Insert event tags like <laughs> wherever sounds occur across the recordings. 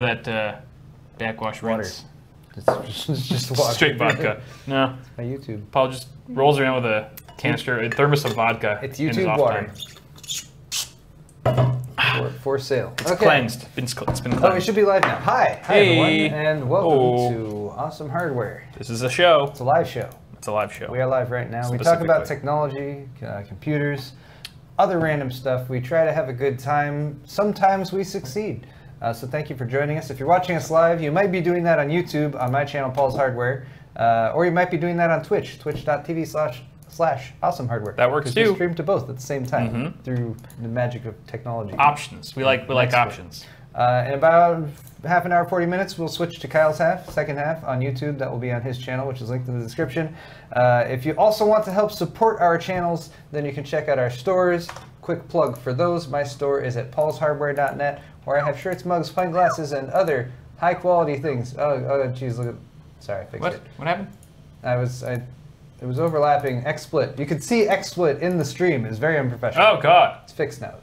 that uh, backwash Water. rinse. It's <laughs> just, it's just water. Straight vodka. <laughs> No, My YouTube. Paul just rolls around with a canister, a thermos of vodka. It's YouTube water. For, for sale. It's cleansed. It's been, it's been Oh, cleansed. we should be live now. Hi. Hi, Hey. everyone. And welcome Oh. to Awesome Hardware. This is a show. It's a live show. It's a live show. We are live right now. We talk about technology, uh, computers, other random stuff. We try to have a good time. Sometimes we succeed. Uh, so thank you for joining us. If you're watching us live, you might be doing that on YouTube on my channel, Paul's Hardware, uh, or you might be doing that on Twitch, twitch.tv slash slash awesome hardware. That works we too. stream to both at the same time Mhm. through the magic of technology. options. We like we like Next options. Uh, in about half an hour, 40 minutes, we'll switch to Kyle's half, second half on YouTube. That will be on his channel, which is linked in the description. Uh, if you also want to help support our channels, then you can check out our stores. Quick plug for those. My store is at paulshardware.net, where I have shirts, mugs, pint glasses, and other high quality things. Oh, oh, geez, look at. Sorry, I fixed What? it. What happened? I was, I, it was overlapping XSplit. You could see XSplit in the stream. It's very unprofessional. Oh God, It's fixed now.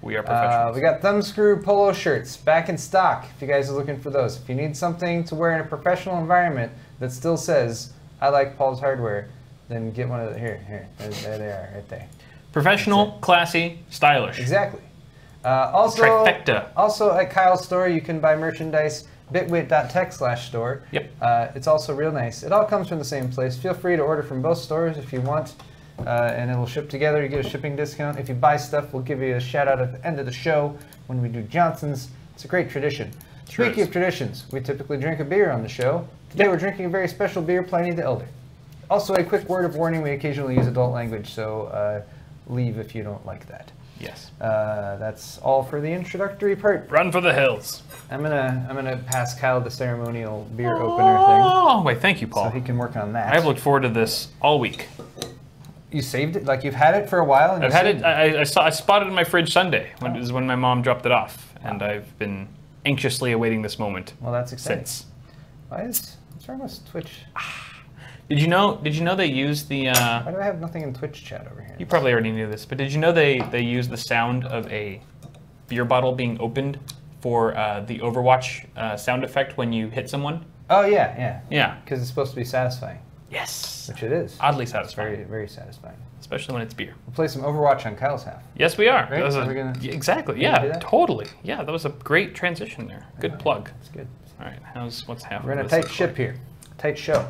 we are Uh, we got thumb screw polo shirts back in stock if you guys are looking for those. If you need something to wear in a professional environment that still says, I like Paul's Hardware, then get one of the. Here, here. There, there they are, right there. Professional, classy, stylish. Exactly. Uh, also, Trifecta. also at Kyle's store, you can buy merchandise. Bitwit.tech slash store. Yep. Uh, it's also real nice. It all comes from the same place. Feel free to order from both stores if you want, uh, and it'll ship together. You get a shipping discount. If you buy stuff, we'll give you a shout out at the end of the show when we do Johnson's. It's a great tradition. Sure Speaking is. of traditions, we typically drink a beer on the show. Today Yep. we're drinking a very special beer, Pliny the Elder. Also, a quick word of warning: we occasionally use adult language, so uh, leave if you don't like that. Yes. Uh, that's all for the introductory part. Run for the hills. I'm gonna I'm gonna pass Kyle the ceremonial beer opener thing, Oh wait, thank you, thing, Paul. so he can work on that. I've looked forward to this all week. You saved it, like you've had it for a while. And I've you had saved it. I, I saw. I spotted it in my fridge Sunday. It was when my mom dropped it off, and I've been anxiously awaiting this moment Well, that's exciting. since. Why is what's wrong with Twitch? Did you know? Did you know they use the? Uh, Why do I have nothing in Twitch chat over here? you probably already knew this, but did you know they they use the sound of a beer bottle being opened for uh, the Overwatch uh, sound effect when you hit someone? Oh yeah, yeah. Yeah. Because it's supposed to be satisfying, Yes. which it is. Oddly satisfying, very very satisfying. especially when it's beer. We'll play some Overwatch on Kyle's half. Yes, we are. Right? Are we gonna- exactly. we gonna do Yeah, totally. Yeah, that was a great transition there. Good plug. It's good. All right, how's what's happening? We're in a tight ship like? here. Tight show.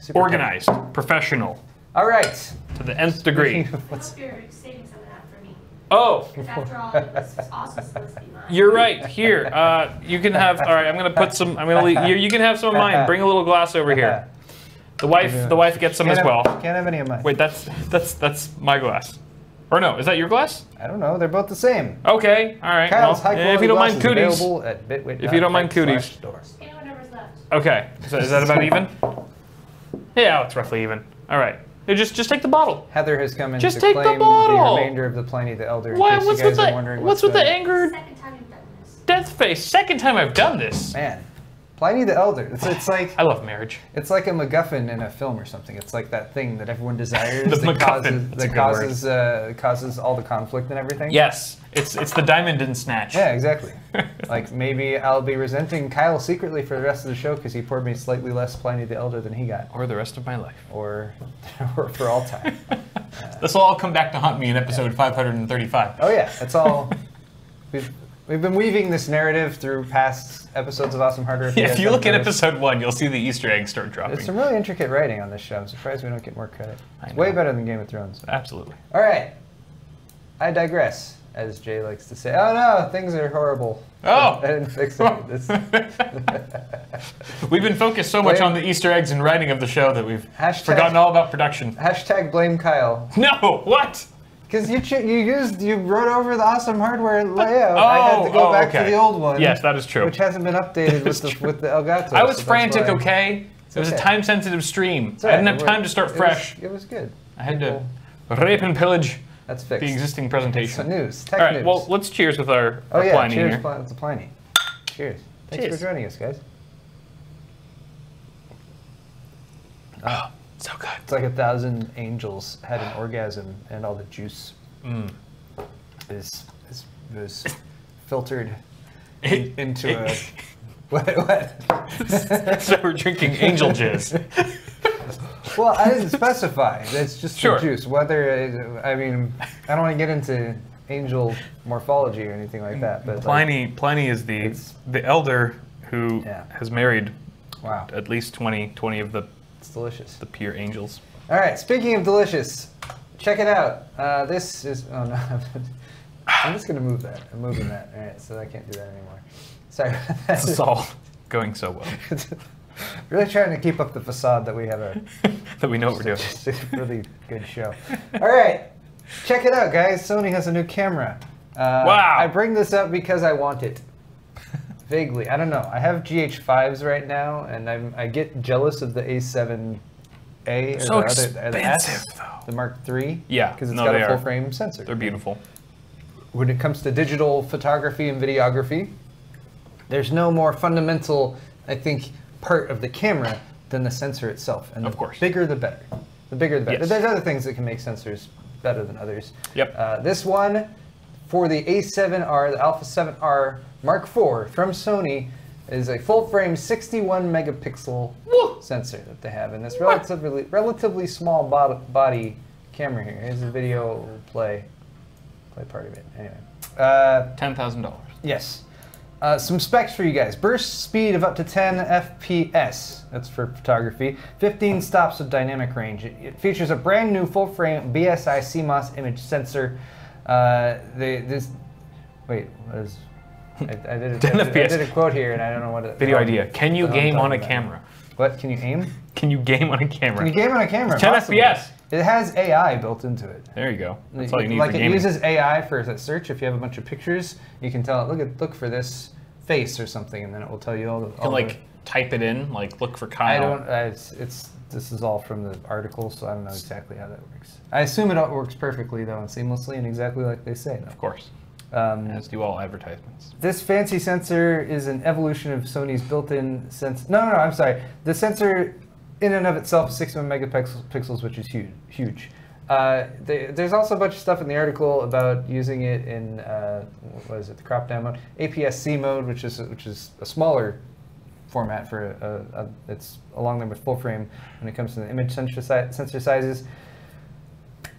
Super tight. Organized, professional, All right. to the nth degree. <laughs> What's- hope you're saving some of that for me. Oh, after all, it was also supposed to be mine. you're right. Here, uh, you can have. All right, I'm gonna put some. I'm gonna. Leave, you, you can have some of mine. Bring a little glass over here. The wife. The wife gets some Can't as have- well. Can't have any of mine. Wait, that's that's that's my glass. Or no, is that your glass? I don't know. They're both the same. Okay, all right. Kyle's well, high quality if you don't mind glasses cooties. available at bitwit. If you don't mind cooties. Store. Hey, whatever's left. Okay, so is that about even? Yeah, oh, it's roughly even. All right. Yeah, just just take the bottle. Heather has come in Just to take the claim bottle. remainder of the Pliny the Elder. In Why? What's you guys with are the wondering what's with the the angered Second time you've done this. death face? Second time I've done this. Man, Pliny the Elder. It's, it's <laughs> like I love marriage. it's like a MacGuffin in a film or something. It's like that thing that everyone desires <laughs> The that MacGuffin. causes That's that causes uh, causes all the conflict and everything. Yes, it's it's the diamond in snatch. Yeah, exactly. <laughs> like maybe I'll be resenting Kyle secretly for the rest of the show because he poured me slightly less Pliny the Elder than he got, Or the rest of my life. or, or for all time. This will all come back to haunt me in episode 535. Oh yeah, it's all. We've we've been weaving this narrative through past episodes of Awesome Hardware. <laughs> Yeah, guys if you look at episode one, you'll see the Easter eggs start dropping. There's some really intricate writing on this show. I'm surprised we don't get more credit. It's way better than Game of Thrones. Absolutely. All right, I digress, as Jay likes to say. Oh no, things are horrible. Oh. <laughs> I didn't fix it. <laughs> We've been focused so much Blame- on the Easter eggs and writing of the show that we've Hashtag- forgotten all about production. Hashtag blame Kyle. No, what? Because you ch- you used you wrote over the awesome hardware layout. Oh, I had oh, to go oh, back okay. to the old one. Yes, that is true. Which hasn't been updated with the with the Elgato. I was so frantic, okay? It was a time sensitive stream. It's I didn't have time to start it was- fresh. it was good. I had to People- rape and pillage That's fixed. the existing So presentation. news, tech All right, news. well, let's cheers with our, oh our yeah, Pliny cheers, here. Pl- to Pliny. Cheers. Thanks Cheers. for joining us, guys. Oh, so good. It's like a thousand angels had an orgasm, and all the juice Mm. is is was <laughs> filtered in- into a <laughs> What? what? <laughs> so we're drinking angel jizz. well, I didn't specify. It's just Sure. the juice. Whether it, I mean, I don't want to get into angel morphology or anything like that. But like, Pliny, Pliny is the the elder who Yeah. has married wow, at least 20, 20 of the, it's delicious. the pure angels. All right. Speaking of delicious, check it out. Uh, this is. Oh no. <laughs> I'm just gonna move that. I'm moving that. All right. So I can't do that anymore. Sorry. This is all going so well <laughs> really trying to keep up the facade that we have a <laughs> that we know what we're doing. a really good show. All right, check it out, guys. Sony has a new camera. Uh, Wow. I bring this up because I want it. Vaguely, I don't know. I have GH5s right now, and I'm, I get jealous of the A7R or So the other the S, though. the Mark III. Yeah, because it's no, got a full are. frame sensor. They're beautiful. When it comes to digital photography and videography, there's no more fundamental, I think, part of the camera than the sensor itself. And Of the course. bigger the better. The bigger the better. Yes. There's other things that can make sensors better than others. Yep. Uh, this one for the A7R, the Alpha 7R Mark IV from Sony is a full frame 61 megapixel sensor that they have in this relatively relatively small bod- body camera here. Here's a video play play part of it. Anyway. Uh, Ten thousand dollars. Yes. Uh, some specs for you guys. Burst speed of up to 10 FPS. That's for photography. 15 stops of dynamic range. It, it features a brand new full frame BSI CMOS image sensor. Uh, they, this, wait, what is, I, I, did a, 10 I, did, I did a quote here and I don't know what it, Video idea. Can you game on a about. camera? What? Can you aim? Can you game on a camera? Can you game on a camera? 10 Possibly. FPS. It has AI built into it. There you go. That's all you need like for it uses AI for that search. If you have a bunch of pictures, you can tell it look at look for this face or something, and then it will tell you all the. You can like type it in, like look for Kyle. I don't. It's, it's this is all from the article, so I don't know exactly how that works. I assume it all works perfectly though and seamlessly and exactly like they say. Of course, Um, as do all advertisements. this fancy sensor is an evolution of Sony's built-in sense. No, no, no. I'm sorry. The sensor, in and of itself, is 61 megapixels, pixels, which is huge. Huge. Uh, they, there's also a bunch of stuff in the article about using it in uh, what is it, the crop down mode, APS-C mode, which is which is a smaller format for a, a, it's along there with full frame when it comes to the image sensor, si- sensor sizes.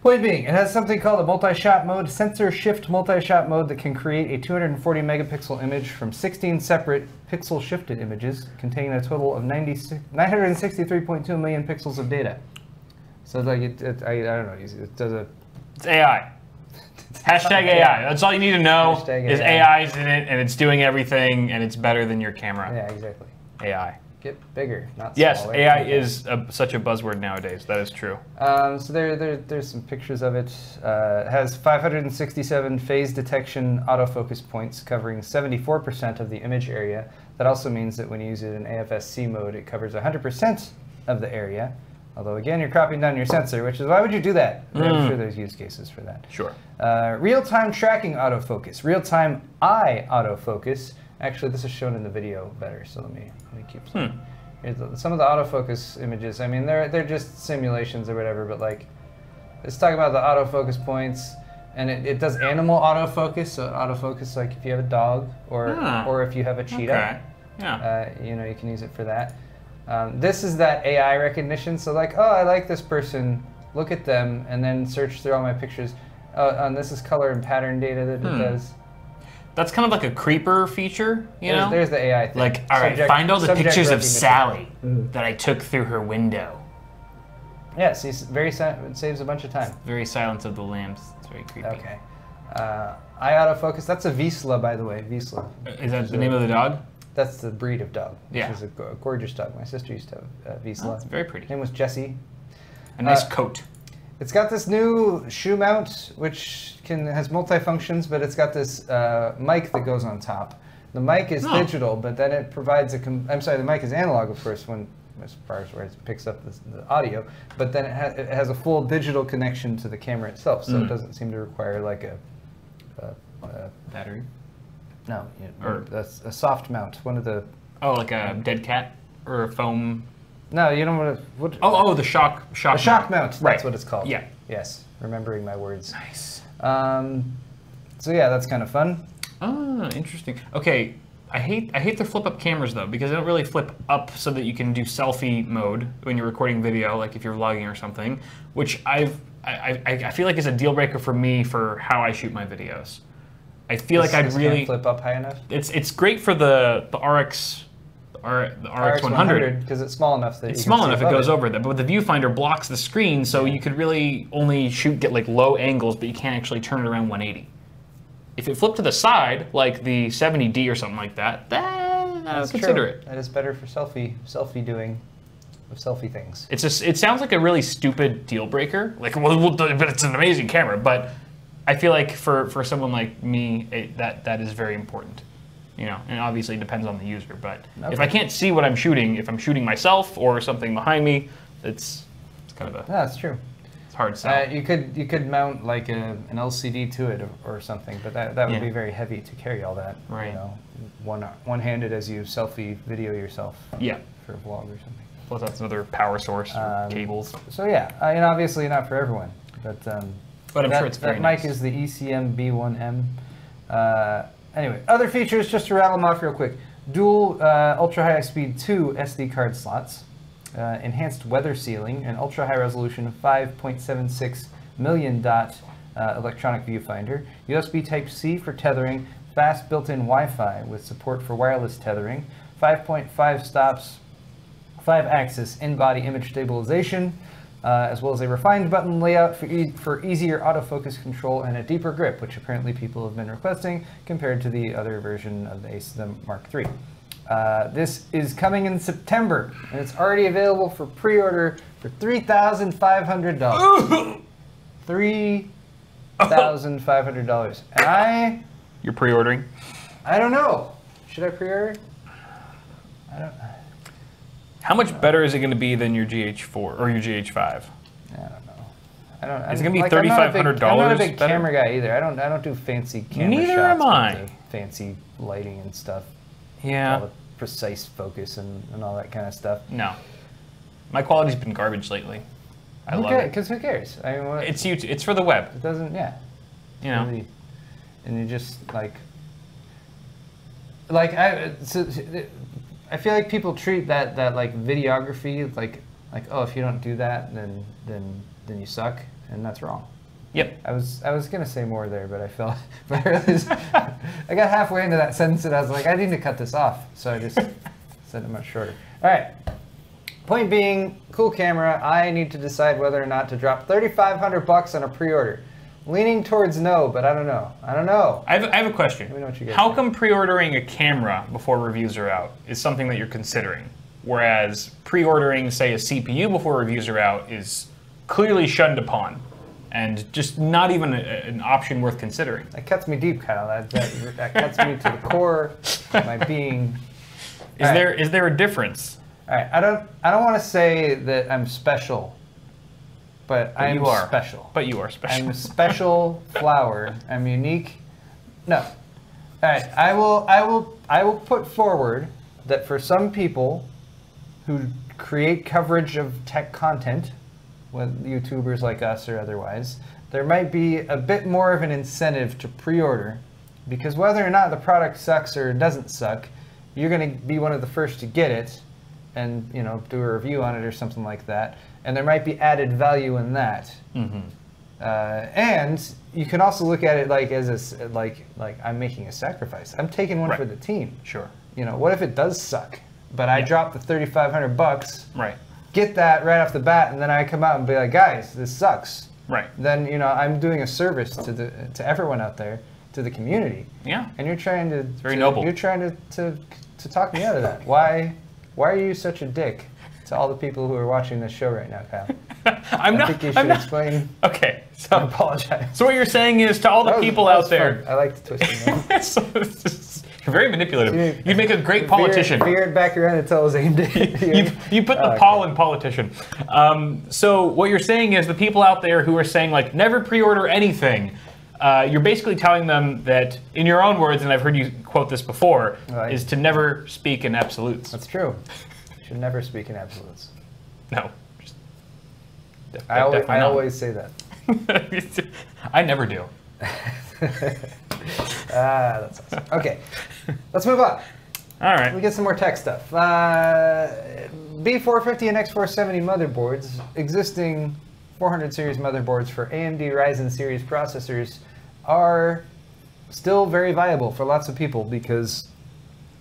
Point being, it has something called a multi-shot mode, sensor shift multi-shot mode that can create a 240 megapixel image from 16 separate pixel shifted images containing a total of 96 963.2 million pixels of data. So it's like it, it I, I don't know, it does a It's AI. Hashtag AI. That's all you need to know. Hashtag is AI. AI's in it, and it's doing everything, and it's better than your camera. yeah, exactly. AI. Get bigger, not Yes, smaller. AI is a, such a buzzword nowadays. That is true. Um, so there, there, there's some pictures of it. Uh, it has 567 phase detection autofocus points covering 74% of the image area. That also means that when you use it in APS-C mode, it covers 100% of the area. Although again, you're cropping down your sensor, which is why would you do that? I'm Mm. sure there's use cases for that. Sure. Uh, real-time tracking autofocus, real-time eye autofocus. Actually, this is shown in the video better, so let me let me keep some. Hmm. Here's the- some of the autofocus images. I mean, they're they're just simulations or whatever, but like, let's talk about the autofocus points. And it, it does animal autofocus, so autofocus like if you have a dog or Ah. or if you have a cheetah. Okay. Yeah. Uh, you know, you can use it for that. Um, this is that AI recognition. So like, oh, I like this person. Look at them, and then search through all my pictures. Uh, and this is color and pattern data that it Hmm. does. That's kind of like a creeper feature, you there's, know? there's the AI thing. like, all right, Subject- find all the pictures of. Sally Mhm. that I took through her window. Yeah, see, very it saves a bunch of time. Very Silence of the Lambs. It's very creepy. Okay. Uh, eye autofocus. That's a Vizsla, by the way. Vizsla. Is that the name of the dog? That's the breed of dog. Which Yeah. is a, a gorgeous dog. My sister used to have uh, Vizsla. Oh, it's very pretty. name was Jessie. A nice Uh, coat. It's got this new shoe mount, which can has multi-functions, but it's got this uh, mic that goes on top. The mic is Oh. digital, but then it provides a. Com- I'm sorry, the mic is analog, of course, when as far as where it picks up the, the audio, but then it, ha- it has a full digital connection to the camera itself, so Mm. it doesn't seem to require like a. a, a Battery. no, you Or- a, a soft mount. One of the. Oh, like a dead cat or a foam. No, you don't want to. What, Oh, oh, the shock shock. The shock mount. That's Right. what it's called. Yeah. Yes, remembering my words. Nice. Um, so yeah, that's kind of fun. Ah, interesting. Okay, I hate I hate their flip up cameras though because they don't really flip up so that you can do selfie mode when you're recording video, like if you're vlogging or something. Which I've I, I, I feel like is a deal breaker for me for how I shoot my videos. I feel like I'd this really flip up high enough. it's it's great for the the RX R, the RX 100. because it's small enough that It's you can small enough it goes over that, but the viewfinder blocks the screen, so you could really only shoot get like low angles, but you can't actually turn it around 180. If it flipped to the side, like the 70D or something like that, then I That's would consider true. it. That is better for selfie selfie doing of selfie things. It's just it sounds like a really stupid deal breaker. Like, well, well, but it's an amazing camera. But I feel like for for someone like me, it, that that is very important. You know, and obviously it depends on the user. But if I can't see what I'm shooting, if I'm shooting myself or something behind me, it's it's kind of a Yeah, that's true. it's hard sell. Uh, you could you could mount like a, an LCD to it or, or something, but that, that would Yeah. be very heavy to carry all that. Right. You know, one one handed as you selfie video yourself yeah. for a vlog or something. Plus that's another power source Um, cables. So yeah, I mean obviously not for everyone, but um, But I'm that, sure it's very that nice. mic is the E ECM B1M. Uh, anyway, other features just to rattle them off real quick: dual uh, ultra high speed two SD card slots, uh, enhanced weather sealing, and ultra high resolution 5.76 million dot uh, electronic viewfinder, USB Type C for tethering, fast built-in Wi-Fi with support for wireless tethering, 5.5 stops five axis in body image stabilization, uh, as well as a refined button layout for, e- for easier autofocus control and a deeper grip, which apparently people have been requesting compared to the other version of the ASIM Mark III. Uh, this is coming in September, and it's already available for pre-order for three thousand five hundred dollars. Three thousand five hundred dollars, and I, You're pre-ordering. I don't know. Should I pre-order? I don't. How much better is it going to be than your GH4 or your GH5? I don't know. I don't. Is it gonna be like, I'm not a big- $3,500 I'm not a big better? camera guy either. I don't. I don't do fancy camera Neither shots am I. fancy lighting and stuff. Yeah. All the precise focus and, and all that kind of stuff. No. My quality's been garbage lately. I love it. Because who cares? I mean, what, It's YouTube. It's for the web. it doesn't. Yeah. You know. Really- and you just like. Like I, so, I feel like people treat that that like videography like like oh if you don't do that then then then you suck and that's wrong. Yep. I was I was gonna say more there, but I felt <laughs> but I realized I got halfway into that sentence and I was like, I need to cut this off, so I just <laughs> said it much shorter. All right. Point being, cool camera. I need to decide whether or not to drop 3,500 bucks on a pre-order. Leaning towards no, but I don't know. I don't know. I have, I have a question. Let me know what you guys How come pre-ordering a camera before reviews are out is something that you're considering, whereas pre-ordering, say, a CPU before reviews are out is clearly shunned upon, and just not even a, an option worth considering? That cuts me deep, Kyle. That that, that cuts me to the core of my being. Is All right. there is there a difference? All right. I don't I don't want to say that I'm special, but, But I'm you are special. But you are special. I'm a special <laughs> flower. I'm unique. No. All right. I will. I will. I will put forward that for some people who create coverage of tech content, with YouTubers like us or otherwise, there might be a bit more of an incentive to pre-order, because whether or not the product sucks or doesn't suck, you're going to be one of the first to get it, and you know do a review on it or something like that, and there might be added value in that. Mhm. Uh, and you can also look at it like as a like like I'm making a sacrifice. I'm taking one Right. for the team. Sure. You know, what if it does suck, but I Yeah. drop the 3,500 bucks, Right. get that right off the bat, and then I come out and be like, guys, this sucks. Right. Then you know I'm doing a service to the to everyone out there, to the community, Yeah. and you're trying to. very to- noble. You're trying to, to to talk me out of that. Why why are you such a dick to all the people who are watching this show right now, Kyle? <laughs> I'm I not. think you I'm should not- explain. <laughs> Okay. so I apologize. so what you're saying is to all the That was- people that out was there. fun. I like to twist your. So it's just- you're very manipulative. You- You'd make a great politician. Veer it back around until it was aimed at you. you, you <laughs> put the Oh. Paul in politician. Um, so what you're saying is the people out there who are saying like never pre-order anything. Uh, you're basically telling them that, in your own words, and I've heard you quote this before, Right. is to never speak in absolutes. That's true. Should never speak in absolutes. no. Just def- I always, I always say that. <laughs> I never do. <laughs> Ah, that's awesome. Okay, let's move on. All right. We get some more tech stuff. Uh, B450 and X470 motherboards, existing 400 series motherboards for AMD Ryzen series processors, are still very viable for lots of people because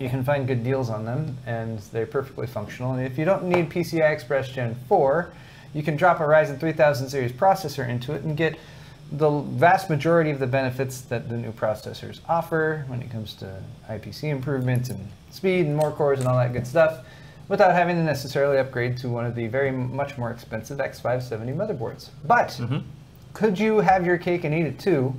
you can find good deals on them and they're perfectly functional. And if you don't need PCI Express Gen 4, you can drop a Ryzen 3000 series processor into it and get the vast majority of the benefits that the new processors offer when it comes to IPC improvements and speed and more cores and all that good stuff without having to necessarily upgrade to one of the very much more expensive X570 motherboards. But mm-hmm. could you have your cake and eat it too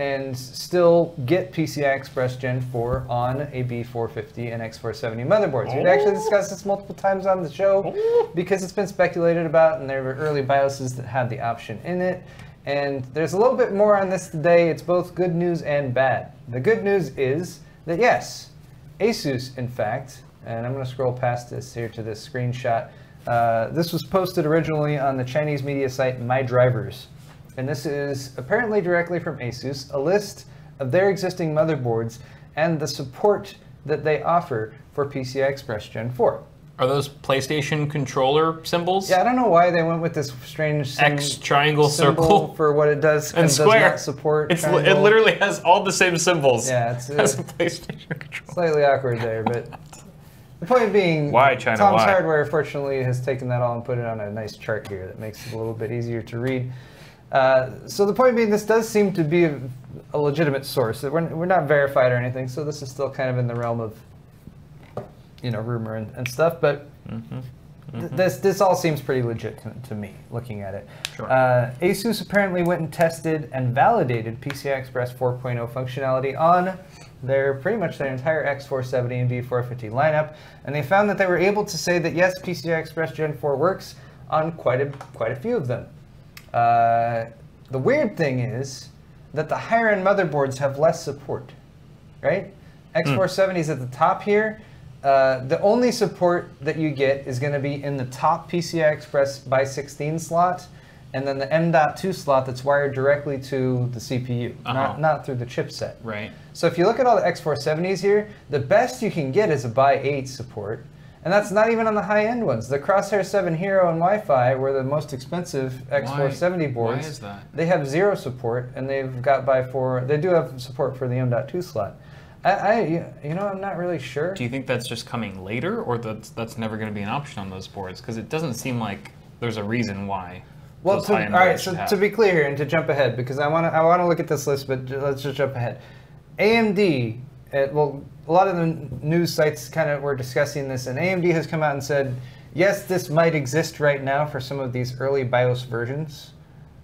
and still get PCI Express Gen 4 on a B450 and X470 motherboards? We've actually discussed this multiple times on the show because it's been speculated about and there were early BIOSes that had the option in it. And there's a little bit more on this today. It's both good news and bad. The good news is that yes, Asus, in fact, and I'm going to scroll past this here to this screenshot. Uh, this was posted originally on the Chinese media site My Drivers. And this is apparently directly from Asus, a list of their existing motherboards and the support that they offer for PCI Express Gen 4. Are those PlayStation controller symbols? Yeah, I don't know why they went with this strange sim- X triangle symbol circle for what it does and does square. not support. It's li- it literally has all the same symbols Yeah, it's, uh, <laughs> as a PlayStation controller. slightly awkward there, but the point being, Why, China, Tom's why? Hardware fortunately has taken that all and put it on a nice chart here that makes it a little bit easier to read. Uh, so the point being, this does seem to be a, a legitimate source. We're, we're not verified or anything, so this is still kind of in the realm of, you know, rumor and, and stuff. But th- this this all seems pretty legit to, to me, looking at it. Sure. Uh, Asus apparently went and tested and validated PCI Express 4.0 functionality on their pretty much their entire X470 and B450 lineup, and they found that they were able to say that yes, PCI Express Gen 4 works on quite a quite a few of them. Uh, the weird thing is that the higher end motherboards have less support, right? X470 is at the top here. Uh, the only support that you get is going to be in the top PCI Express by 16 slot, and then the M.2 slot that's wired directly to the CPU, Uh-huh. not not through the chipset. Right. So if you look at all the X470s here, the best you can get is a by 8 support. And that's not even on the high end ones. The Crosshair 7 Hero and Wi Fi were the most expensive X470 why boards. is that? They have zero support, and they've got by 4. They do have support for the M.2 slot. I, I, you know, I'm not really sure. Do you think that's just coming later, or that's that's never going to be an option on those boards? Because it doesn't seem like there's a reason why. Well, to, all right. So have. to be clear here, and to jump ahead, because I want to, I want to look at this list, but let's just jump ahead. AMD, uh, well, a lot of the news sites kind of were discussing this, and AMD has come out and said, yes, this might exist right now for some of these early BIOS versions,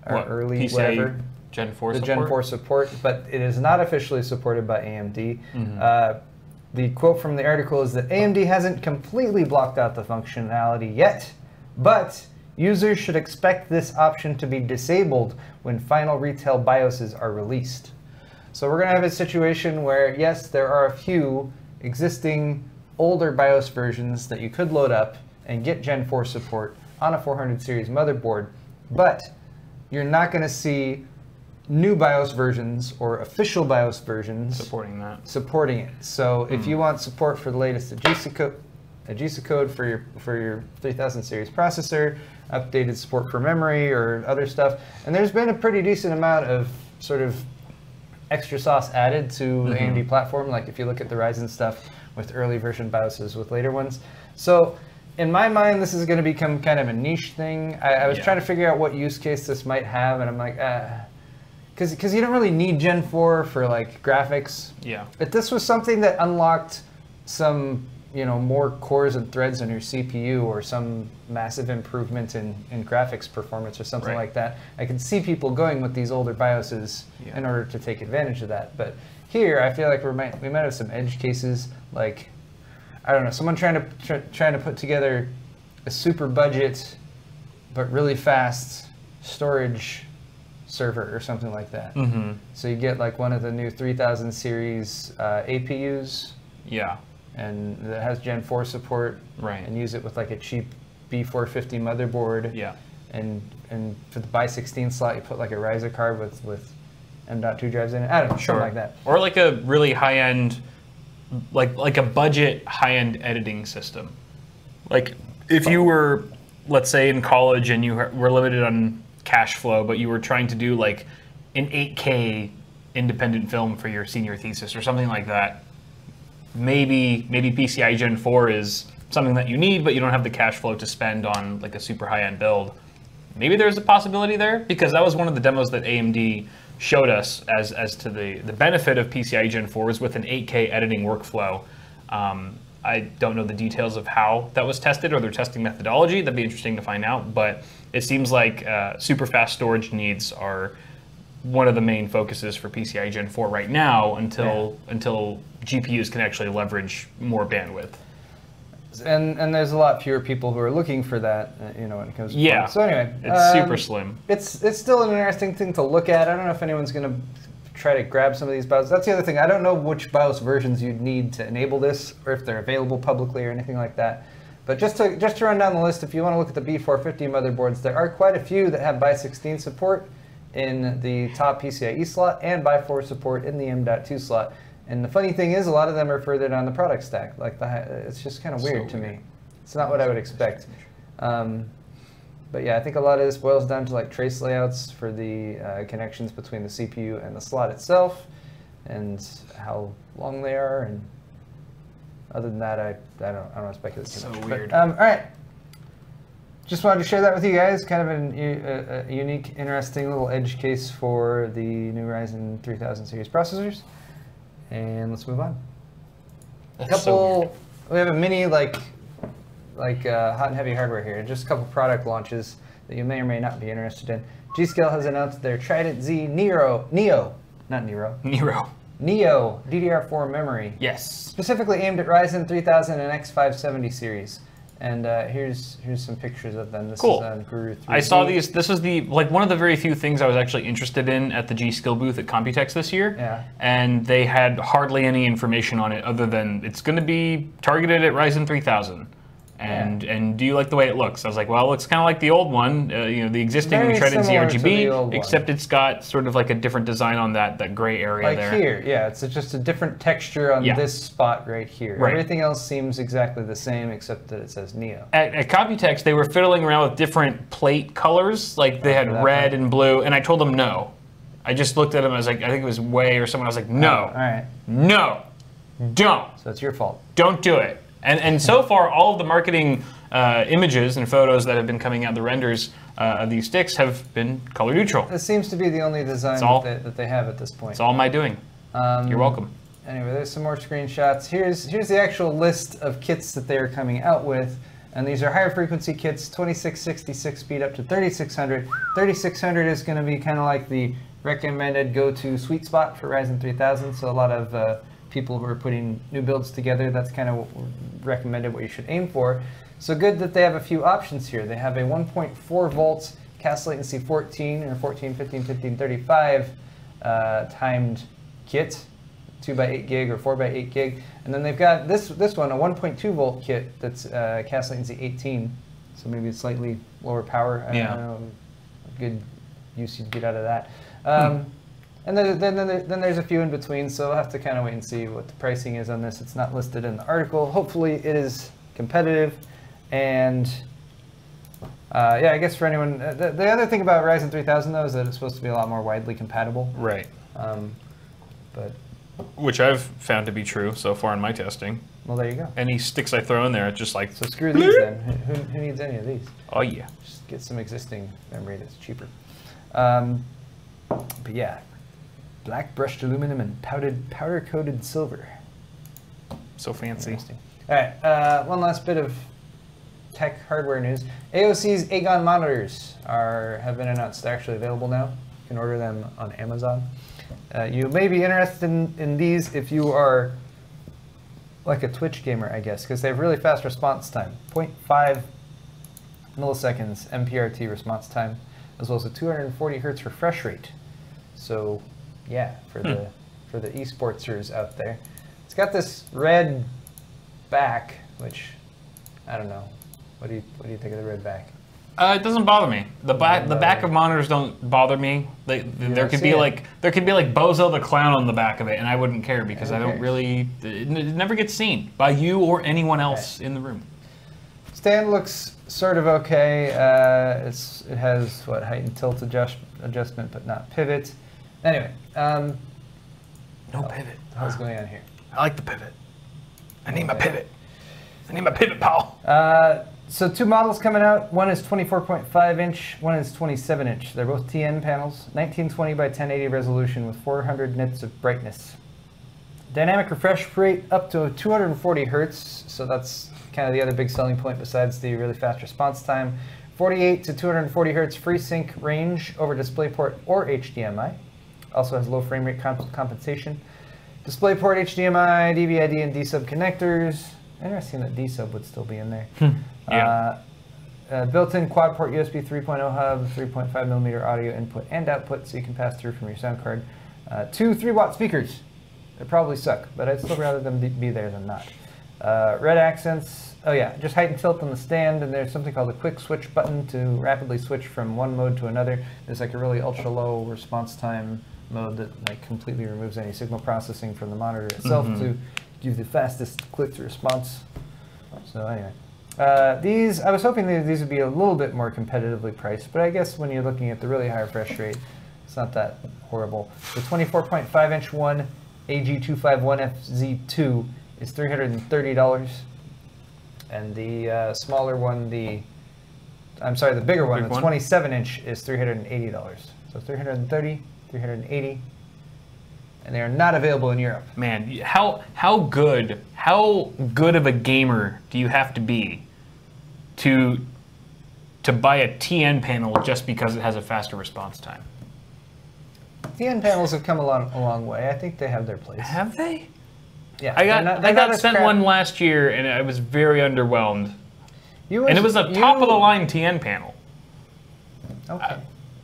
or What, early PCIe whatever Gen 4 the support? Gen 4 support, but it is not officially supported by AMD. Mm-hmm. Uh, the quote from the article is that AMD hasn't completely blocked out the functionality yet, but users should expect this option to be disabled when final retail BIOSes are released. So we're going to have a situation where, yes, there are a few existing older BIOS versions that you could load up and get Gen 4 support on a 400 series motherboard, but you're not going to see new BIOS versions or official BIOS versions supporting that. supporting it. So if hmm. you want support for the latest AGESA code, AGESA code for your for your 3000 series processor, updated support for memory or other stuff, and there's been a pretty decent amount of sort of extra sauce added to the AMD platform. Like if you look at the Ryzen stuff with early version BIOSes with later ones. So in my mind, this is going to become kind of a niche thing. I, I was Yeah. trying to figure out what use case this might have, and I'm like, ah. Because because you don't really need Gen 4 for like graphics. Yeah. But this was something that unlocked some, you know, more cores and threads on your CPU or some massive improvement in, in graphics performance or something Right. like that. I can see people going with these older BIOSes Yeah. in order to take advantage of that. But here, I feel like we might we might have some edge cases like, I don't know, someone trying to tr- trying to put together a super budget, but really fast storage server or something like that. Mm-hmm. So you get like one of the new 3000 series uh, APUs, Yeah. And that has Gen 4 support, Right. and use it with like a cheap B450 motherboard. Yeah. And and for the by 16 slot, you put like a riser card with with M.2 drives in it. I don't know, Sure. something like that. Or like a really high-end like like a budget high-end editing system. Like if you were, let's say, in college and you were limited on cash flow, but you were trying to do like an 8K independent film for your senior thesis or something like that. Maybe maybe PCI Gen 4 is something that you need, but you don't have the cash flow to spend on like a super high-end build. Maybe there's a possibility there because that was one of the demos that AMD showed us as as to the the benefit of PCI Gen 4 is with an 8K editing workflow. Um, I don't know the details of how that was tested or their testing methodology. That'd be interesting to find out. But it seems like uh, super fast storage needs are one of the main focuses for PCI Gen 4 right now until until GPUs can actually leverage more bandwidth. and and there's a lot fewer people who are looking for that. uh, You know, when it comes. to Yeah. So anyway, It's um, super slim. It's it's still an interesting thing to look at. I don't know if anyone's going to try to grab some of these BIOS. That's the other thing. I don't know which BIOS versions you'd need to enable this, or if they're available publicly or anything like that. But just to just to run down the list, if you want to look at the B450 motherboards, there are quite a few that have by 16 support in the top PCIe slot and by 4 support in the M.2 slot. And the funny thing is, a lot of them are further down the product stack. Like the, it's just kind of So weird to weird. me. It's not what I would expect. Um, but yeah, I think a lot of this boils down to like trace layouts for the uh, connections between the CPU and the slot itself, and how long they are. And other than that, I, I don't I don't want to speculate too So much. weird. But, um, all right, just wanted to share that with you guys. Kind of an, a, a unique, interesting little edge case for the new Ryzen 3000 series processors. And let's move on. A That's so weird. couple. we have a mini like like uh, hot and heavy hardware here. Just a couple product launches that you may or may not be interested in. G-Skill has announced their Trident Z Nero Neo, not Nero, Nero. Neo DDR4 memory, Yes. specifically aimed at Ryzen 3000 and X570 series. And uh, here's here's some pictures of them. This Cool. is on Guru 3D. I saw these. This was the like one of the very few things I was actually interested in at the G Skill booth at Computex this year. Yeah. And they had hardly any information on it other than it's going to be targeted at Ryzen 3000. And and do you like the way it looks? I was like, well, it looks kind of like the old one, uh, you know, the existing Very Trident Z similar to the old RGB, except it's got sort of like a different design on that that gray area Like there. here, yeah, it's just a different texture on Yeah. this spot right here. Right. Everything else seems exactly the same except that it says Neo. At, at Computex, they were fiddling around with different plate colors, like they had red part. and blue, and I told them no. I just looked at them. I was like, I think it was Way or someone. I was like, no, All right, no, don't. so it's your fault. don't do it. And and so far, all of the marketing uh, images and photos that have been coming out, the renders uh, of these sticks have been color neutral. This seems to be the only design all- that, they, that they have at this point. It's all my doing. Um, You're welcome. Anyway, there's some more screenshots. Here's here's the actual list of kits that they are coming out with, and these are higher frequency kits, 2666 speed up to 3600. 3600 is going to be kind of like the recommended go-to sweet spot for Ryzen 3000. So a lot of uh, people who are putting new builds together, that's kind of recommended what you should aim for. So good that they have a few options here. They have a 1.4 volts cast latency 14 or 14, 15, 15, 35 uh, timed kit, 2 by 8 gig or 4 by 8 gig, and then they've got this this one, a 1.2 volt kit that's uh, cast latency 18, so maybe it's slightly lower power. I Yeah. don't know, good use you'd get out of that. Um, And then, then, then, then there's a few in between, so we'll have to kind of wait and see what the pricing is on this. It's not listed in the article. Hopefully, it is competitive. And uh, yeah, I guess for anyone, uh, the, the other thing about Ryzen 3000 though is that it's supposed to be a lot more widely compatible. Right. Um, but Which I've found to be true so far in my testing. well, there you go. Any sticks I throw in there, it's just like, So screw these then. <laughs> Who, who- who needs any of these? oh yeah. Just get some existing memory that's cheaper. Um, but yeah, black brushed aluminum and powdered powder coated silver. So fancy. All right, uh, one last bit of tech hardware news. AOC's Agon monitors are have been announced. They're actually available now. You can order them on Amazon. Uh, you may be interested in, in these if you are like a Twitch gamer, I guess, because they have really fast response time 0.5 milliseconds MPRT response time, as well as a 240 hertz refresh rate. So, yeah, for the for the esportsers out there, it's got this red back, which I don't know. What do you what do you think of the red back? Uh, it doesn't bother me. The back, the back of monitors don't bother me. They, there could be it. like there could be like Bozo the clown on the back of it, and I wouldn't care because I Who don't really. It, it never gets seen by you or anyone else in the room. Stand looks sort of okay. Uh, it's it has what height and tilt adjust, adjustment, but not pivot. Anyway, um, No pivot. what's going on here? I like the pivot. I need my pivot. I need my pivot, pal. Uh, so two models coming out. One is 24.5 inch. One is 27 inch. They're both TN panels, 1920 by 1080 resolution with 400 nits of brightness. Dynamic refresh rate up to 240 hertz. So that's kind of the other big selling point besides the really fast response time. 48 to 240 hertz FreeSync range over DisplayPort or HDMI. Also has low frame rate comp- compensation. DisplayPort, HDMI, DVI-D, and D-sub connectors. Interesting that D-sub would still be in there. Yeah. Uh, uh, built-in quad-port USB 3.0 hub, 3.5 millimeter audio input and output, so you can pass through from your sound card. Uh, two 3-watt speakers. They probably suck, but I'd still rather them be- be there than not. Uh, red accents. Oh yeah, just height and tilt on the stand, and there's something called a quick switch button to rapidly switch from one mode to another. There's like a really ultra low response time mode that like completely removes any signal processing from the monitor itself Mhm. to give the fastest click to response. So anyway, uh, these I was hoping that these would be a little bit more competitively priced, but I guess when you're looking at the really high refresh rate, it's not that horrible. The 24.5 inch one AG251FZ2 is $330, and the uh, smaller one, the I'm sorry, the bigger one, Big the one? 27 inch is $380. So 330, 380, and they are not available in Europe. Man, how how good how good of a gamer do you have to be to to buy a TN panel just because it has a faster response time? TN panels have come a long, a long way. I think they have their place. Have they? Yeah, I got not- I got sent crap- one last year and I was very underwhelmed. You And it was a top of the line TN panel. Okay.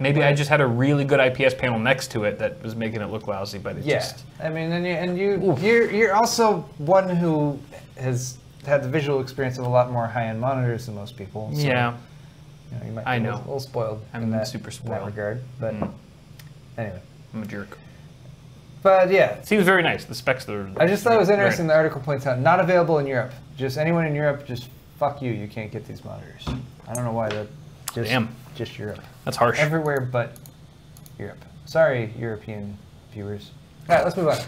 Maybe I just had a really good IPS panel next to it that was making it look lousy, but it Yeah, just I mean, and you, and you Oof. you're you're also one who has had the visual experience of a lot more high-end monitors than most people. so, yeah. you, know, you might be I a know. little, little spoiled I'm in that, super in that regard. But Mm. anyway, I'm a jerk. but yeah, Seems very nice. The specs are. I just thought it was interesting. The article points out not available in Europe. Just anyone in Europe, just fuck you. You can't get these monitors. I don't know why that. Just, Damn. Just Europe. That's harsh. Everywhere but Europe. Sorry, European viewers. All right, let's move on. Damn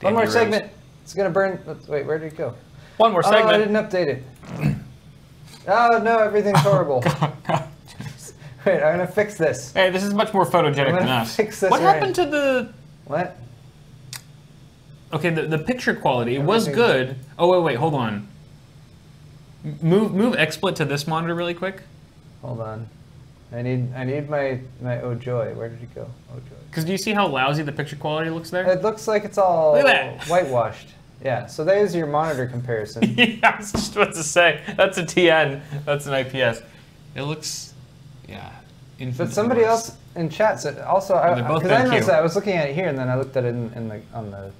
One more Euros. segment. It's gonna burn. let's- Wait, where did it go? One more Oh, I didn't update it. oh no, everything's oh, horrible. <laughs> Wait, I'm gonna fix this. Hey, this is much more photogenic than us. fix this what right. happened to the? What? Okay, the, the picture quality it was good. Oh wait, wait, hold on. Move move XSplit to this monitor really quick, Hold on. I need I need my my oh joy. Where did it go? Oh joy. because do you see how lousy the picture quality looks there? It looks like it's all Look at that. <laughs> whitewashed. Yeah. So there's your monitor comparison. <laughs> yeah, I was just about to say that's a TN. That's an IPS. It looks, yeah. But somebody worse. else in chat said also I, because I BenQ. noticed that I was looking at it here and then I looked at it in, in the on the.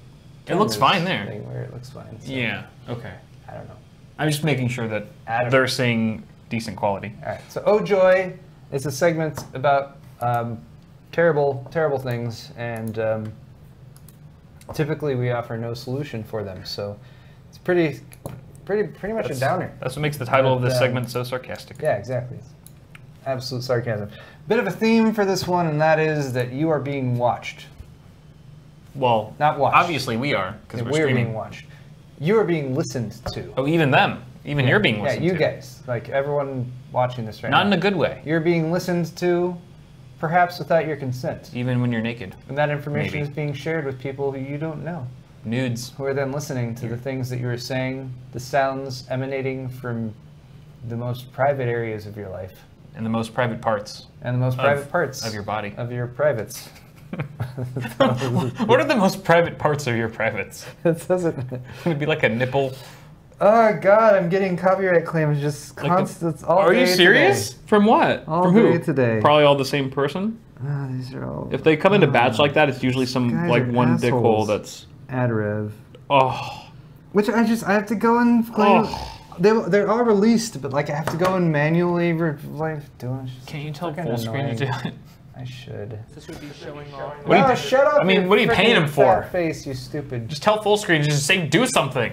It looks fine there. Where it looks fine. so Yeah. Okay. I don't know. I'm just making sure that Adam. they're seeing decent quality. All right. So Oh Joy is a segment about um, terrible terrible things and um, typically we offer no solution for them. So it's pretty pretty pretty much a downer. That's what makes the title of this um, segment so sarcastic. Yeah, exactly. Absolute sarcasm. Bit of a theme for this one, and that is that you are being watched. Well, Not watched. obviously we are because we're, We're being watched. You are being listened to. Oh, even them. Even you're being yeah, you to. guys, like everyone watching this right now. Not in a good way. You're being listened to, perhaps without your consent, Even when you're naked. and that information Maybe. is being shared with people who you don't know, Nudes. who are then listening to the things that you are saying, the sounds emanating from the most private areas of your life, And the most private parts and the most Of- private parts of your body. of your privates. <laughs> <laughs> what are the most private parts of your privates? it doesn't. It would be like a nipple? Oh God, I'm getting copyright claims just Like a- constant. all Are you day serious? From what? All From day who? today. Probably all the same person. Today. Ah, these are all. If they come into Ah, batch like that, it's usually some like are one dickhole that's ad rev, oh which I just I have to go and claim. oh they they're all released, but like I have to go and manually re- like do it. It's just Can you tell fucking full screen to do it? I should. This would be showing off. What do no, shut up! I mean, what are you paying freaking him for? Face, you stupid. Just tell full screen. Just say do something.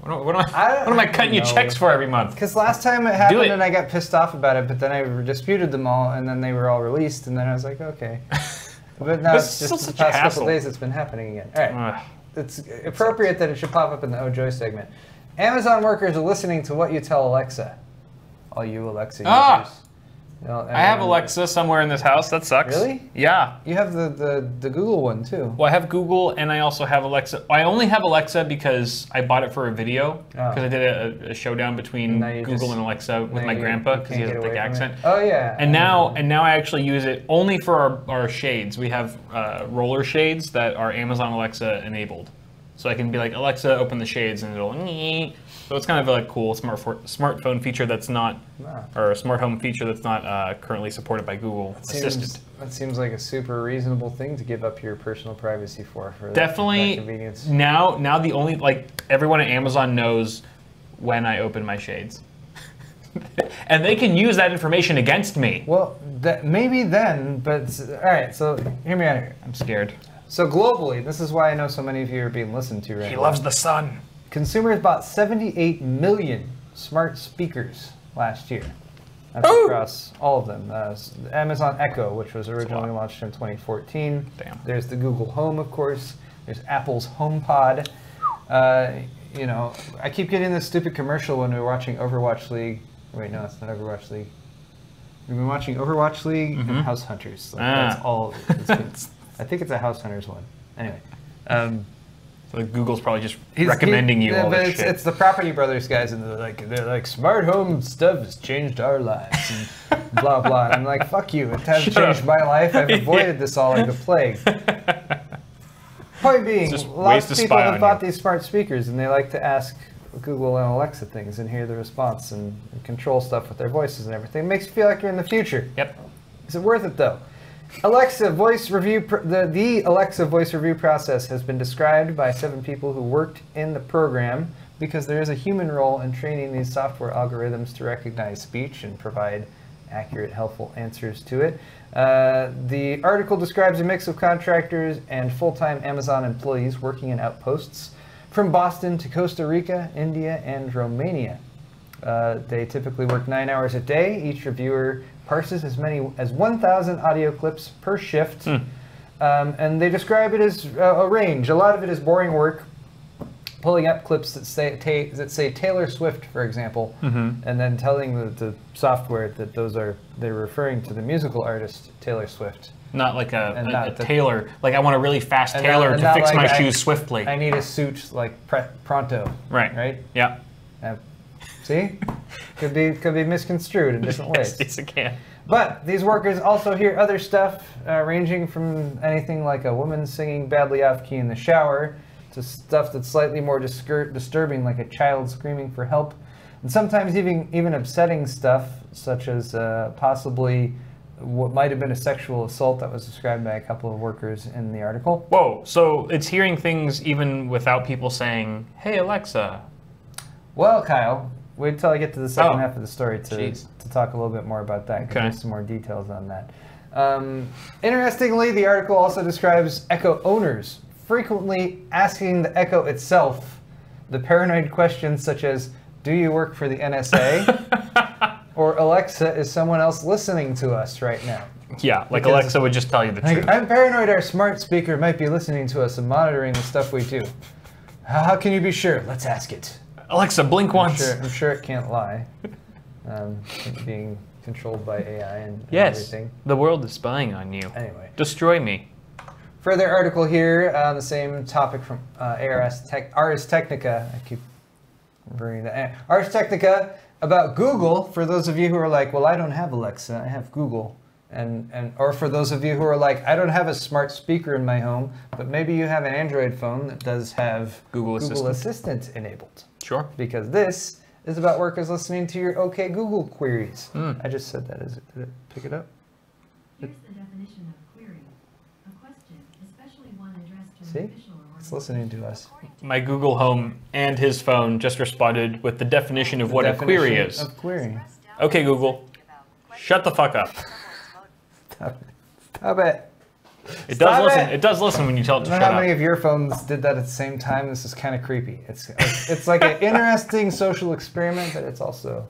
What am, what am I, I what am I cutting you know. checks for every month? Because last time it happened it. and I got pissed off about it, but then I disputed them all, and then they were all released, and then I was like, okay. <laughs> But now it's just the past hassle. couple days it's been happening again. All right. Ugh. it's appropriate that it should pop up in the OJoy segment. Amazon workers are listening to what you tell Alexa. All you Alexa Ah! users. You I have Alexa somewhere in this house. That sucks. Really? Yeah. You have the, the, the Google one too. Well, I have Google and I also have Alexa. I only have Alexa because I bought it for a video Oh. because I did a, a showdown between Google just- and Alexa with my you- grandpa because he has a thick accent. it. Oh yeah. And now, and now I actually use it only for our, our shades. We have uh, roller shades that are Amazon Alexa enabled, so I can be like Alexa, open the shades, and it'll. So it's kind of a like, cool smart smartphone feature that's not, Ah. or a smart home feature that's not uh, currently supported by Google Seems, Assistant. that seems like a super reasonable thing to give up your personal privacy for. for Definitely that convenience. now. Now the only like everyone at Amazon knows when I open my shades, <laughs> and they can use that information against me. Well, that, maybe then, but all right. So hear me out here. I'm scared. So globally, this is why I know so many of you are being listened to right He now. loves the sun. Consumers bought 78 million smart speakers last year. That's Ooh. across all of them. Uh, Amazon Echo, which was originally launched in 2014. Damn. There's the Google Home, of course. There's Apple's HomePod. Uh, you know, I keep getting this stupid commercial when we're watching Overwatch League. Wait, no, it's not Overwatch League. We've been watching Overwatch League and House Hunters. Like, That's Ah. all. It's been, <laughs> I think it's a House Hunters one. Anyway. Um, So Google's probably just He's- recommending he- you yeah, all this it's, shit. it's the Property Brothers guys, and they're like, they're like, smart home stuff has changed our lives, and <laughs> blah blah. And I'm like, fuck you, it hasn't Shut changed up. my life. I've <laughs> avoided this all like the plague. <laughs> Point being, lots of people have bought you. these smart speakers, and they like to ask Google and Alexa things and hear the response and, and control stuff with their voices and everything. It makes you feel like you're in the future. Yep. Is it worth it though? Alexa voice review. The the Alexa voice review process has been described by seven people who worked in the program because there is a human role in training these software algorithms to recognize speech and provide accurate, helpful answers to it. Uh, the article describes a mix of contractors and full-time Amazon employees working in outposts from Boston to Costa Rica, India, and Romania. Uh, they typically work nine hours a day. Each reviewer parses as many as 1,000 audio clips per shift. Um, and they describe it as uh, a range. A lot of it is boring work, pulling up clips that say, ta- that say Taylor Swift, for example, and then telling the, the software that those are, they're referring to the musical artist Taylor Swift. Not like a, And a, not a the- tailor. Like I want a really fast And not- tailor to fix like my I- shoes swiftly. I need a suit like pre- pronto. right. Right? Yeah. Uh, see? Could be, could be misconstrued in different ways. <laughs> yes, it can. But these workers also hear other stuff, uh, ranging from anything like a woman singing badly off key in the shower to stuff that's slightly more discur- disturbing, like a child screaming for help, and sometimes even even upsetting stuff, such as uh, possibly what might have been a sexual assault that was described by a couple of workers in the article. Whoa. So it's hearing things even without people saying, "Hey Alexa." Well, Kyle, wait till I get to the second Oh. half of the story to, Jeez. to talk a little bit more about that. Okay. There's some more details on that. Um, interestingly, the article also describes Echo owners frequently asking the Echo itself the paranoid questions such as, "Do you work for the NSA?" <laughs> or "Alexa, is someone else listening to us right now?" Yeah. Like Because- Alexa would just tell you the Like, truth. I'm paranoid our smart speaker might be listening to us and monitoring the stuff we do. How how can you be sure? Let's ask it. Alexa, blink I'm once. sure, I'm sure it can't lie. Um, being controlled by AI and, and Yes. everything. The world is spying on you. Anyway, Destroy me. further article here on the same topic from uh, ARS Tech, Ars Technica. I keep to that. Ars Technica about Google. For those of you who are like, well, I don't have Alexa, I have Google. And, and or for those of you who are like, I don't have a smart speaker in my home, but maybe you have an Android phone that does have Google Google Assistant. Assistant enabled. Sure. because this is about workers listening to your OK Google queries. Hmm. I just said that. Is it? Did it pick it up? Here's the definition of query. A question, especially one addressed to See? an official or It's listening to us. My Google Home and his phone just responded with the definition of what a query Definition is. Of query. Okay, Google, shut the fuck up. Stop it. Stop It Stop does listen. it. It does listen when you tell it to shut how many of your phones did that at the same time. This is kind of creepy. It's it's like an interesting social experiment, but it's also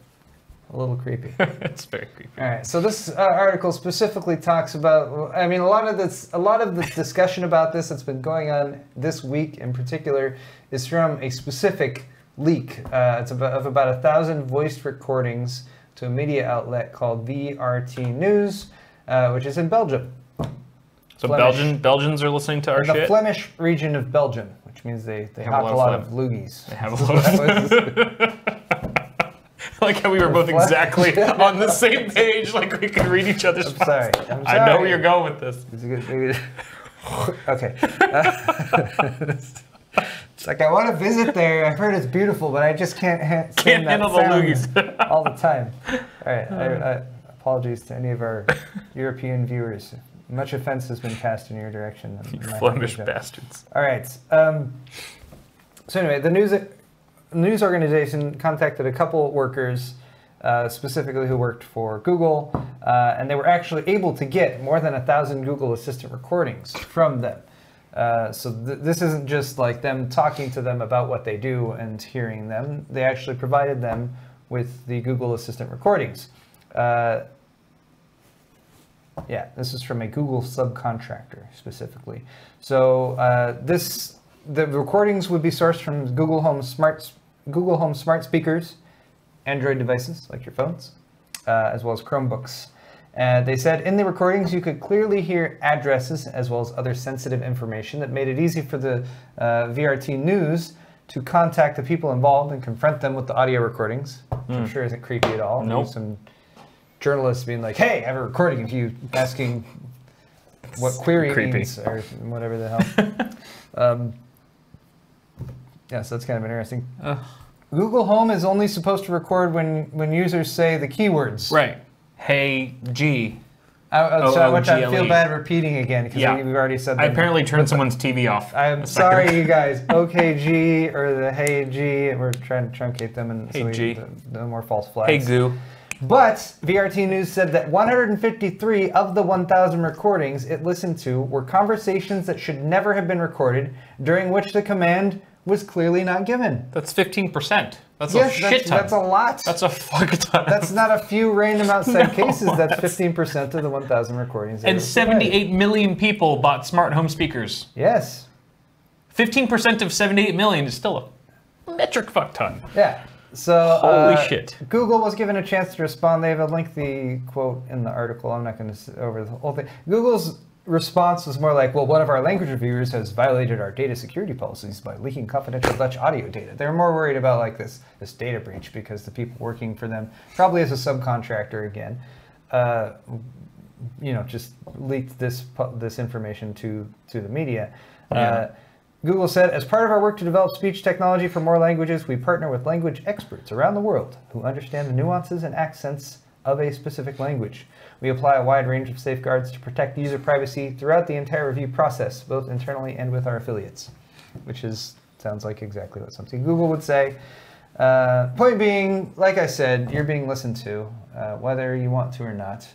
a little creepy. <laughs> it's very creepy. All right. So this uh, article specifically talks about. I mean, a lot of this, a lot of the discussion about this that's been going on this week in particular is from a specific leak. Uh, it's about, of about a thousand voiced recordings to a media outlet called VRT News, uh, which is in Belgium. So Flemish. Belgian Belgians are listening to our in the shit. Flemish region of Belgium, which means they, they Have a lot a of lot of phlegm. loogies. They have a lot of. <laughs> like how we were both exactly <laughs> on the same page, like we could read each other's. I'm sorry. I'm I know where you're going with this. It's a good- maybe- <laughs> okay. it's like I want to visit there. I've heard it's beautiful, but I just can't ha- Can't that handle the loogies. all the time. All right. I, I, apologies to any of our <laughs> European viewers. Much offense has been cast in your direction. You Flemish bastards. All right. Um, so anyway, the news news organization contacted a couple workers, uh, specifically who worked for Google, uh, and they were actually able to get more than a thousand Google Assistant recordings from them. Uh, so th- this isn't just like them talking to them about what they do and hearing them. They actually provided them with the Google Assistant recordings. Uh, yeah, this is from a Google subcontractor specifically. So uh, this the recordings would be sourced from Google Home smart Google Home smart speakers, Android devices like your phones, uh, as well as Chromebooks. Uh, they said in the recordings you could clearly hear addresses as well as other sensitive information that made it easy for the uh, VRT news to contact the people involved and confront them with the audio recordings, which I'm sure isn't creepy at all. Nope. Some journalists being like, "Hey, I have a recording of you asking what query Creepy. means or whatever the hell." <laughs> um, yeah, so that's kind of interesting. Google Home is only supposed to record when when users say the keywords. Right. Hey, G. I, uh, so, which I feel bad repeating again because Yeah. we've already said. That. I apparently turned <laughs> someone's TV off. I'm sorry, you <laughs> guys. OKG or the Hey G. We're trying to truncate them and Hey so we, G. no more false flags. Hey, Goo. But VRT News said that 153 of the 1,000 recordings it listened to were conversations that should never have been recorded, during which the command was clearly not given. That's 15%. That's yes, a shit that's, ton. that's a lot. That's a fuck ton. That's not a few random <laughs> outside No, cases. That's that's- 15% of the 1,000 recordings. and were provided. 78 million people bought smart home speakers. Yes. 15% of 78 million is still a metric fuck ton. Yeah. So Holy uh, shit. Google was given a chance to respond. They have a lengthy quote in the article. I'm not going to over the whole thing. Google's response was more like, "Well, one of our language reviewers has violated our data security policies by leaking confidential Dutch audio data." They're more worried about like this this data breach because the people working for them, probably as a subcontractor again, uh, you know, just leaked this this information to to the media. Yeah. Uh, Google said, as part of our work to develop speech technology for more languages, we partner with language experts around the world who understand the nuances and accents of a specific language. We apply a wide range of safeguards to protect user privacy throughout the entire review process, both internally and with our affiliates, which is sounds like exactly what something Google would say. Uh, point being, like I said, you're being listened to, uh, whether you want to or not,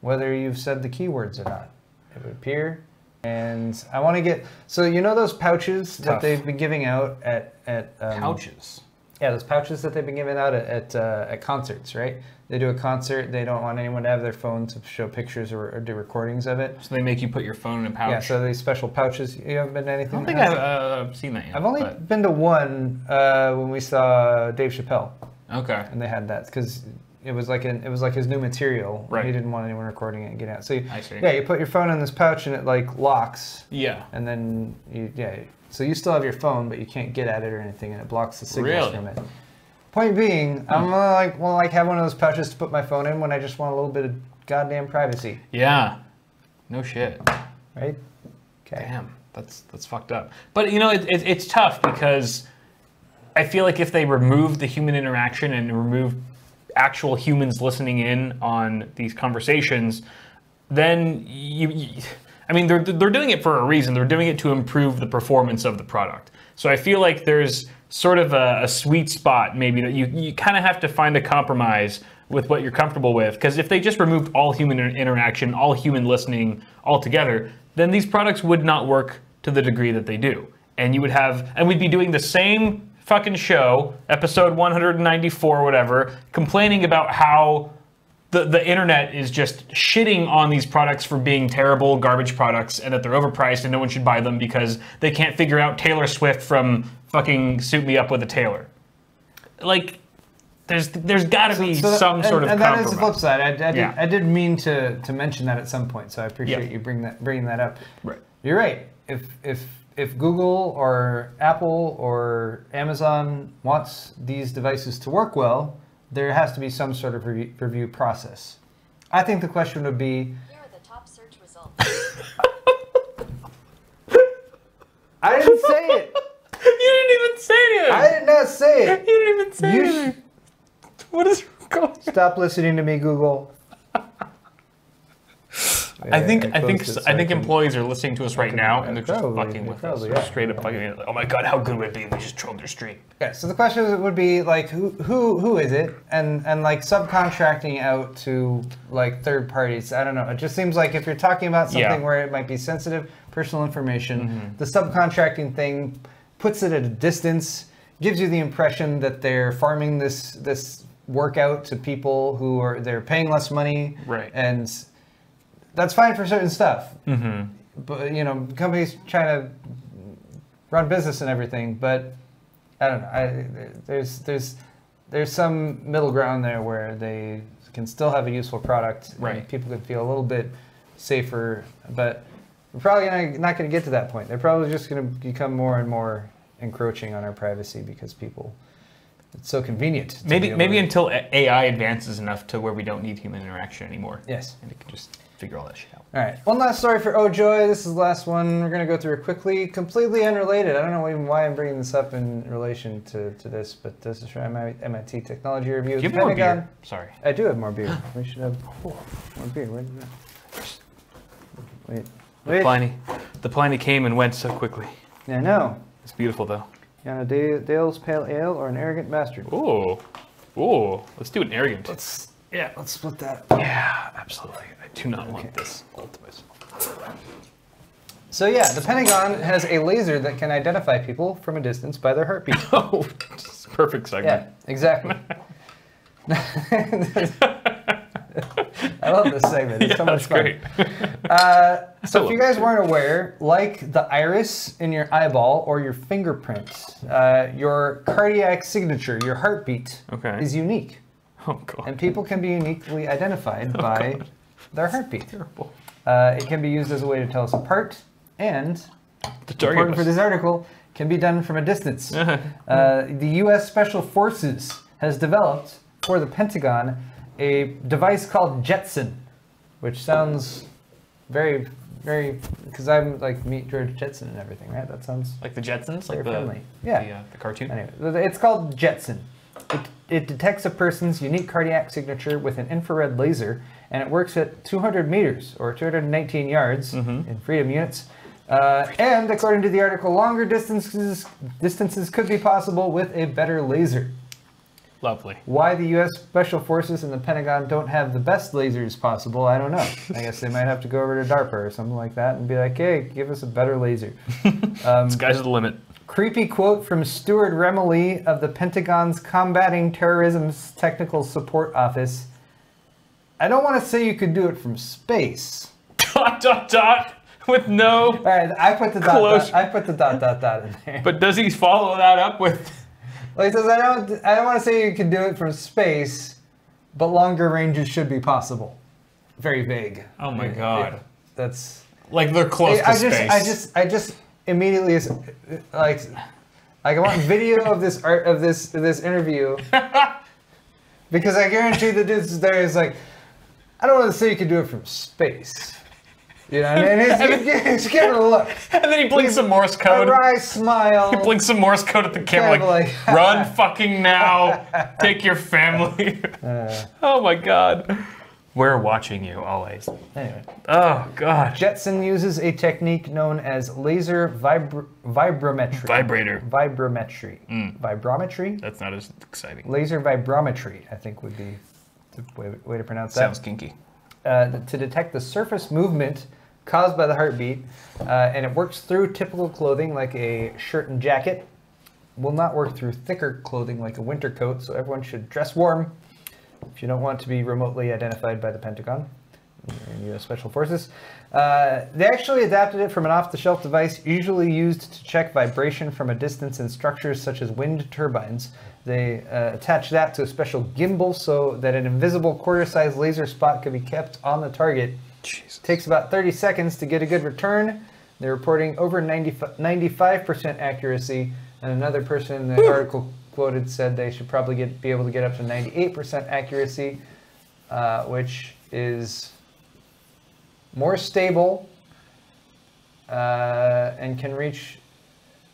whether you've said the keywords or not. It would appear. And I want to get so you know those pouches that they've been giving out at at um, Pouches. Yeah, those pouches that they've been giving out at at, uh, at concerts, right? They do a concert. They don't want anyone to have their phone to show pictures or, or do recordings of it. So they make you put your phone in a pouch. Yeah, so these special pouches. You haven't been to anything. I don't think I've uh, seen that yet. I've only but- been to one uh, when we saw Dave Chappelle, Okay. and they had that because it was like an, it was like his new material. Right. He didn't want anyone recording it and getting out. So you, I see. yeah, you put your phone in this pouch and it like locks, Yeah. and then you yeah. So you still have your phone, but you can't get at it or anything, and it blocks the signals Really? from it. Point being, I'm hmm. gonna like well like have one of those pouches to put my phone in when I just want a little bit of goddamn privacy, Yeah. No shit. right? Okay. Damn, that's that's fucked up. But you know, it, it, it's tough because I feel like if they remove the human interaction and remove actual humans listening in on these conversations, then you, you I mean, they're they're doing it for a reason. They're doing it to improve the performance of the product. So I feel like there's sort of a, a sweet spot maybe that you you kind of have to find a compromise with what you're comfortable with. Because if they just removed all human interaction, all human listening altogether, then these products would not work to the degree that they do. And you would have, and we'd be doing the same fucking show, episode 194 whatever, complaining about how the, the internet is just shitting on these products for being terrible garbage products and that they're overpriced and no one should buy them because they can't figure out Taylor Swift from fucking Suit Me Up with a Tailor. Like, there's there's got to be So that- some and, sort of and that is compromise. the flip side. I, I, did, Yeah. I did mean to, to mention that at some point, so I appreciate Yeah. you bring that bringing that up. Right. You're right. If if if Google or Apple or Amazon wants these devices to work well, there has to be some sort of review, review process. I think the question would be, Here are the top search results. <laughs> I didn't say it. <laughs> You didn't even say it. I did not say it. you didn't even say You it. sh- What is going? Stop listening to me, Google. I think I think I think employees are listening to us right now, and they're just probably, fucking they with probably us. are. Straight up fucking. Oh my god, how good would it be if we just drove their street? Yeah, so the question would be like, who who who is it, and and like subcontracting out to like third parties. I don't know. It just seems like if you're talking about something Yeah. where it might be sensitive personal information, mm-hmm. the subcontracting thing puts it at a distance, gives you the impression that they're farming this this workout to people who are they're paying less money, Right. And that's fine for certain stuff. Mm-hmm. But you know, companies trying to run business and everything, but I don't know. I, there's there's there's some middle ground there where they can still have a useful product, and Right. people can feel a little bit safer. But we're probably not going to get to that point. They're probably just going to become more and more encroaching on our privacy because people. It's so convenient. Maybe maybe to- until AI advances enough to where we don't need human interaction anymore. Yes. And it can just figure all that shit out. All right. One last story for Oh Joy. This is the last one. We're going to go through it quickly. Completely unrelated. I don't know even why I'm bringing this up in relation to, to this, but this is from MIT Technology Review. Do you have The more beer? Sorry. I do have more beer. We should have more beer. Wait did that? Wait. Wait. Pliny. The Pliny came and went so quickly. Yeah, know. It's beautiful though. You want a Dale's Pale Ale or an Arrogant Bastard? Ooh. Ooh. Let's do an arrogant. Let's, yeah, let's split that. Yeah, absolutely. I do not want this ultimate. So yeah, the Pentagon has a laser that can identify people from a distance by their heartbeat. <laughs> Oh, perfect segment. Yeah, exactly. <laughs> <laughs> I love this segment. It's <laughs> so much fun. great. <laughs> Uh, so if you guys weren't aware, like the iris in your eyeball or your fingerprints, uh, your cardiac signature, your heartbeat, Okay. is unique, oh god. and people can be uniquely identified <laughs> by God. their heartbeat. Terrible. Uh, it can be used as a way to tell us apart, and important for this article, can be done from a distance. uh, the U.S. Special Forces has developed for the Pentagon a device called Jetson, which sounds very, very, because I'm like meet George Jetson and everything, right? That sounds. like the Jetsons, like the friendly. Yeah. the, uh, the cartoon. Anyway, it's called Jetson. It, it detects a person's unique cardiac signature with an infrared laser, and it works at 200 meters or 219 yards in freedom units. Uh, and according to the article, longer distances distances could be possible with a better laser. Lovely. Why the U.S. Special Forces and the Pentagon don't have the best lasers possible, I don't know. I guess they might have to go over to DARPA or something like that and be like, "Hey, give us a better laser." <laughs> Um, Sky's the limit. Creepy quote from Steward Remaly of the Pentagon's Combating Terrorism's Technical Support Office. I don't want to say you could do it from space. <laughs> Dot dot dot with no. All right, I put the dot, Close. dot I put the dot dot dot in there. But does he follow that up with? He says I don't I don't want to say you can do it from space, but longer ranges should be possible. Very vague. Oh my God. yeah, That's Like they're close I to just, space. I just, I just immediately like, like I want video of this art of this of this interview <laughs> because I guarantee the dude there is like, I don't want to say you can do it from space, you know, and he's, he's, he's giving a look, and then he blinks some Morse a code. wry smile. <laughs> He blinks some Morse code at the camera, like, like- "Run <laughs> fucking now! Take your family." Uh, <laughs> oh my god! We're watching you always. Anyway, Oh god. Jetson uses a technique known as laser vibr- vibrometry. Vibrator. Vibrometry. Mm. Vibrometry? That's not as exciting. Laser vibrometry, I think would be the way, way to pronounce that. Sounds kinky. uh, to detect the surface movement caused by the heartbeat, uh, and it works through typical clothing like a shirt and jacket. Will not work through thicker clothing like a winter coat, so everyone should dress warm if you don't want to be remotely identified by the Pentagon and U.S. Special Forces. Uh, they actually adapted it from an off-the-shelf device usually used to check vibration from a distance in structures such as wind turbines. They uh, attached that to a special gimbal so that an invisible quarter-sized laser spot could be kept on the target. Jesus. Takes about 30 seconds to get a good return. They're reporting over 90, 95% accuracy, and another person in the article quoted said they should probably get be able to get up to 98% accuracy, uh, which is more stable uh, and can reach.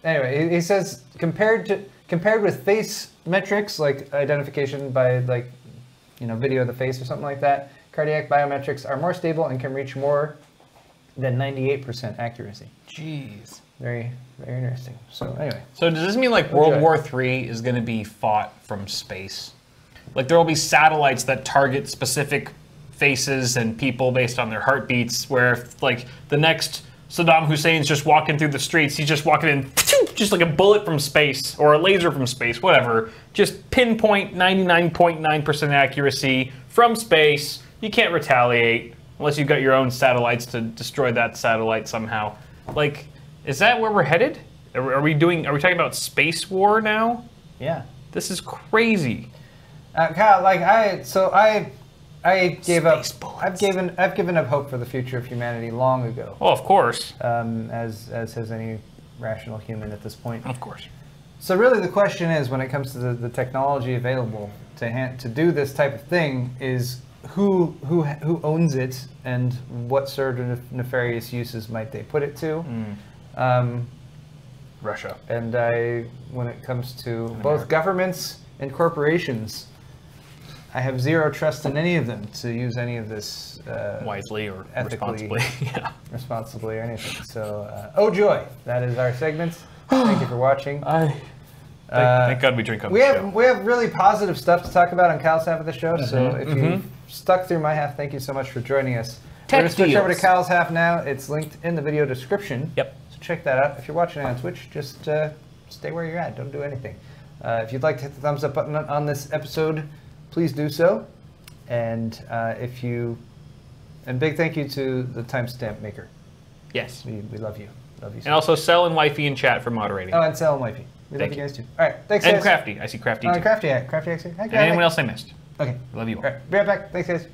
Anyway, he, he says compared to compared with face metrics like identification by like you know video of the face or something like that, cardiac biometrics are more stable and can reach more than 98% accuracy. Jeez. Very very interesting. So anyway, So does this mean like World? War III is going to be fought from space? Like there will be satellites that target specific faces and people based on their heartbeats. Where if, like the next Saddam Hussein's just walking through the streets, he's just walking in, just like a bullet from space or a laser from space, whatever. Just pinpoint 99.9% accuracy from space. You can't retaliate unless you've got your own satellites to destroy that satellite somehow. Like, is that where we're headed? Are, are we doing? Are we talking about space war now? yeah. This is crazy. Uh, Kyle, like I, so I, I gave up. Bullets. I've given, I've given up hope for the future of humanity long ago, Well, of course, um, as as has any rational human at this point. of course. So really, the question is, when it comes to the, the technology available to han- to do this type of thing, is who who who owns it and what sort of nefarious uses might they put it to? Um, Russia. and I, when it comes to both America. governments and corporations, I have zero trust in any of them to use any of this uh, Wisely or ethically- responsibly. <laughs> yeah. responsibly or anything. So, uh, oh joy, that is our segment. Thank you for watching. <sighs> I. Thank, Uh, thank God we drink on We the have show. we have really positive stuff to talk about on Kyle's half of the show. So Mhm, if mhm. you stuck through my half, thank you so much for joining us. Tech We're gonna switch over to deals. Kyle's half now. It's linked in the video description. Yep. So check that out. If you're watching it on Twitch, just uh, stay where you're at. Don't do anything. Uh, if you'd like to hit the thumbs up button on, this episode, please do so. And uh, if you, and big thank you to the timestamp maker. Yes. We, we love you. Love you. So And also Cell and Wifey in chat for moderating. oh, and Sal and Wifey. We Thank love you guys too. All right. Thanks, and guys. Crafty. I see Crafty Uh, too. Crafty, yeah, Crafty X. Hi, and Crafty. anyone else I missed. Okay. Love you All all. right. Be right back. Thanks, guys.